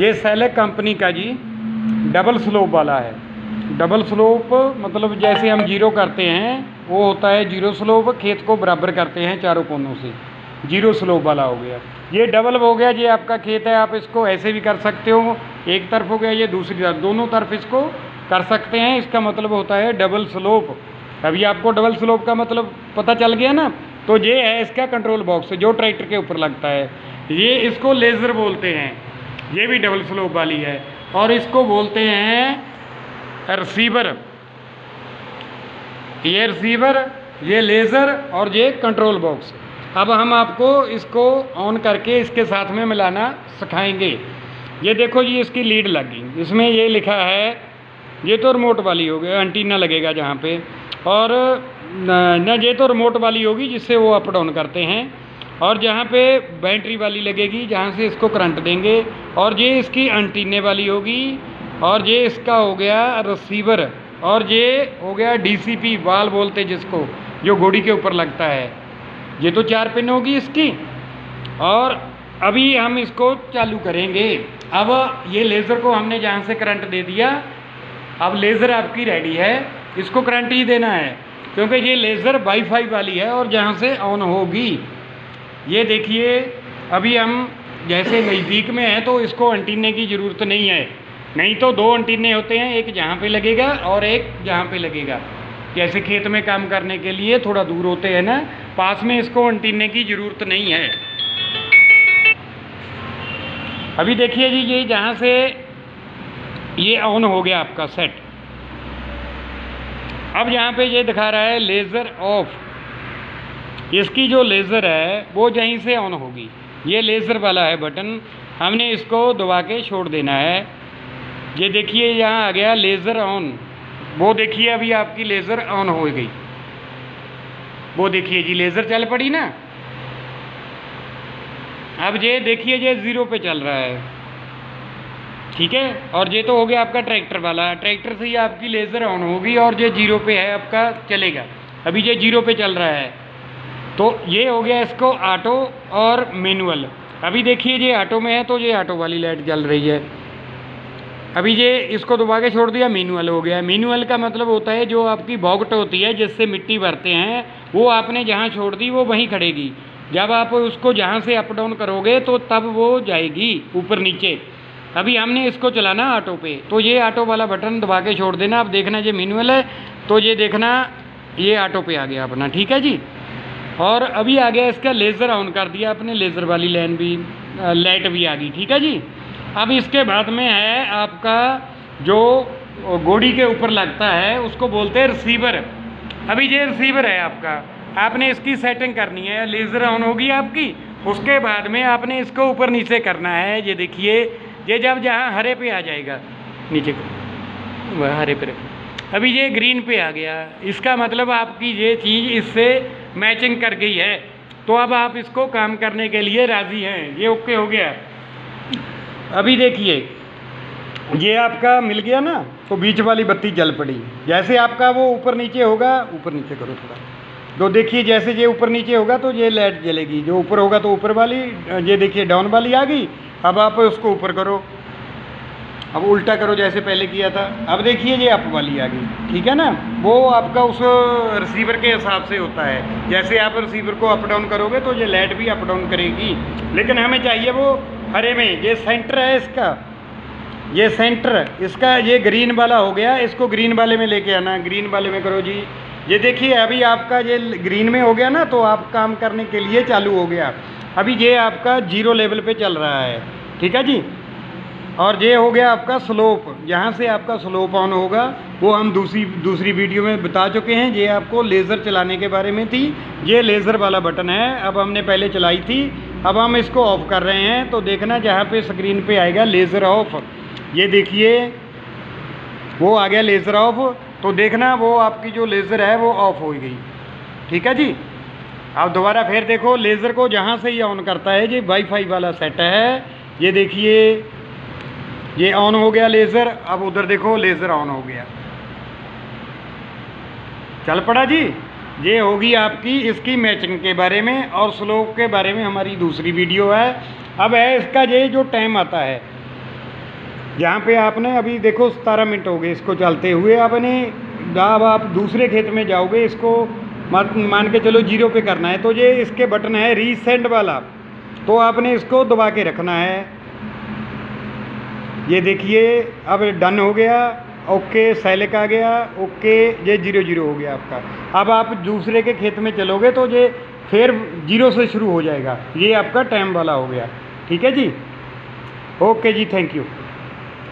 ये select company का जी, double slope वाला है। डबल स्लोप मतलब जैसे हम ज़ीरो करते हैं, वो होता है ज़ीरो स्लोप, खेत को बराबर करते हैं चारों कोनों से। ज़ीरो स्लोप वाला हो गया। ये डबल हो गया, ये आपका खेत है, आप इसको ऐसे भी कर सकते हो। एक तरफ़ हो गया, ये दूसरी तरफ़, दोनों तरफ़ इसको कर सकते हैं। इसका मतलब होता है डबल स्लोप। अभी आपको डबल स्लोप का मतलब पता चल गया ना? तो ये है इसका कंट्रोल बॉक्स जो ट्रैक्टर के ऊपर लगता है। ये इसको लेज़र बोलते हैं। ये भी डबल स्लोप वाली है। और इसको बोलते हैं रिसीवर ये रिसीवर ये लेज़र और ये कंट्रोल बॉक्स अब हम आपको इसको ऑन करके इसके साथ में मिलाना सिखाएँगे। ये देखो जी, इसकी लीड लग गई। इसमें ये लिखा है, ये तो रिमोट वाली होगी एंटीना लगेगा जहाँ पे। और न ये तो रिमोट वाली होगी जिससे वो अप डाउन करते हैं। और जहाँ पे बैटरी वाली लगेगी, जहाँ से इसको करंट देंगे। और ये इसकी एंटीने वाली होगी, और ये इसका हो गया रिसीवर, और ये हो गया डीसीपी वाल बोलते जिसको, जो घोड़ी के ऊपर लगता है। ये तो चार पिन होगी इसकी। और अभी हम इसको चालू करेंगे। अब ये लेज़र को हमने जहाँ से करंट दे दिया, अब लेज़र आपकी रेडी है। इसको करंट ही देना है, क्योंकि ये लेज़र वाईफाई वाली है और जहाँ से ऑन होगी। ये देखिए, अभी हम जैसे नज़दीक में हैं तो इसको अंटीने की ज़रूरत नहीं है। नहीं तो दो अंटीने होते हैं, एक जहाँ पे लगेगा और एक जहाँ पे लगेगा। जैसे खेत में काम करने के लिए थोड़ा दूर होते हैं ना, पास में इसको अंटीने की ज़रूरत नहीं है। अभी देखिए जी, ये जहाँ से ये ऑन हो गया आपका सेट। अब यहाँ पे ये दिखा रहा है लेज़र ऑफ़। इसकी जो लेज़र है, वो यहीं से ऑन होगी। ये लेज़र वाला है बटन हमने इसको दबा के छोड़ देना है। ये देखिए, यहाँ आ गया लेज़र ऑन वो देखिए, अभी आपकी लेज़र ऑन हो गई। वो देखिए जी लेज़र चल पड़ी ना? अब ये देखिए, ये ज़ीरो पे चल रहा है। ठीक है? और ये तो हो गया आपका ट्रैक्टर वाला। ट्रैक्टर से ही आपकी लेज़र ऑन होगी और ये ज़ीरो पे है, आपका चलेगा। अभी ये ज़ीरो पे चल रहा है। तो ये हो गया इसको ऑटो और मैनुअल। अभी देखिए ये ऑटो में है तो ये ऑटो वाली लाइट जल रही है। अभी ये इसको दबा के छोड़ दिया, मैनुअल हो गया। मैनुअल का मतलब होता है जो आपकी बॉगट होती है, जिससे मिट्टी भरते हैं, वो आपने जहाँ छोड़ दी, वो वहीं खड़ेगी। जब आप उसको जहाँ से अप डाउन करोगे तो तब वो जाएगी ऊपर नीचे। अभी हमने इसको चलाना ऑटो पे। तो ये ऑटो वाला बटन दबा के छोड़ देना। आप देखना ये मैनुअल है तो ये देखना ये ऑटो पे आ गया अपना। ठीक है जी? और अभी आ गया इसका लेज़र ऑन कर दिया अपने लेज़र वाली लाइन भी लाइट भी आ गई, ठीक है जी? अब इसके बाद में है आपका जो गोड़ी के ऊपर लगता है, उसको बोलते हैं रिसीवर अभी ये रिसीवर है आपका। आपने इसकी सेटिंग करनी है लेज़र ऑन होगी आपकी। उसके बाद में आपने इसको ऊपर नीचे करना है, ये देखिए, ये जब जहाँ हरे पे आ जाएगा, नीचे वह हरे पे रखो। अभी ये ग्रीन पे आ गया। इसका मतलब आपकी ये चीज़ इससे मैचिंग कर गई है। तो अब आप इसको काम करने के लिए राज़ी हैं। ये ओके हो गया। अभी देखिए, ये आपका मिल गया ना तो बीच वाली बत्ती जल पड़ी। जैसे आपका वो ऊपर नीचे होगा, ऊपर नीचे करो थोड़ा। तो देखिए, जैसे ये ऊपर नीचे होगा तो ये लाइट जलेगी। जो ऊपर होगा तो ऊपर वाली, ये देखिए, डाउन वाली आ गई। अब आप उसको ऊपर करो। अब उल्टा करो जैसे पहले किया था। अब देखिए ये अप वाली आ गई, ठीक है ना? वो आपका उस रिसीवर के हिसाब से होता है। जैसे आप रिसीवर को अप डाउन करोगे तो ये लाइट भी अप डाउन करेगी। लेकिन हमें चाहिए वो हरे में। ये सेंटर है इसका। ये सेंटर इसका ये ग्रीन वाला हो गया। इसको ग्रीन वाले में लेके आना। ग्रीन वाले में करो जी। ये देखिए, अभी आपका ये ग्रीन में हो गया ना तो आप काम करने के लिए चालू हो गया। अभी ये आपका ज़ीरो लेवल पे चल रहा है। ठीक है जी? और ये हो गया आपका स्लोप। यहाँ से आपका स्लोप ऑन होगा। वो हम दूसरी दूसरी वीडियो में बता चुके हैं। ये आपको लेज़र चलाने के बारे में थी। ये लेज़र वाला बटन है। अब हमने पहले चलाई थी। अब हम इसको ऑफ़ कर रहे हैं। तो देखना जहाँ पे स्क्रीन पे आएगा लेज़र ऑफ़ ये देखिए, वो आ गया लेज़र ऑफ़ तो देखना वो आपकी जो लेज़र है, वो ऑफ़ हो गई। ठीक है जी? अब दोबारा फिर देखो, लेज़र को जहाँ से ये ऑन करता है, ये वाईफाई वाला सेट है। ये देखिए ये ऑन हो गया लेज़र अब उधर देखो लेज़र ऑन हो गया। चल पड़ा जी। ये होगी आपकी इसकी मैचिंग के बारे में और स्लोप के बारे में हमारी दूसरी वीडियो है। अब है इसका ये जो टाइम आता है। जहाँ पे आपने अभी देखो सतारह मिनट हो गए इसको चलते हुए। आपने अब आप दूसरे खेत में जाओगे, इसको मान के चलो ज़ीरो पे करना है। तो ये इसके बटन है रीसेंड वाला। तो आपने इसको दबा के रखना है। ये देखिए, अब डन हो गया ओके सेलेक्ट आ गया ओके ये ज़ीरो ज़ीरो हो गया आपका। अब आप दूसरे के खेत में चलोगे तो ये फिर ज़ीरो से शुरू हो जाएगा। ये आपका टाइम वाला हो गया। ठीक है जी? ओके जी थैंक यू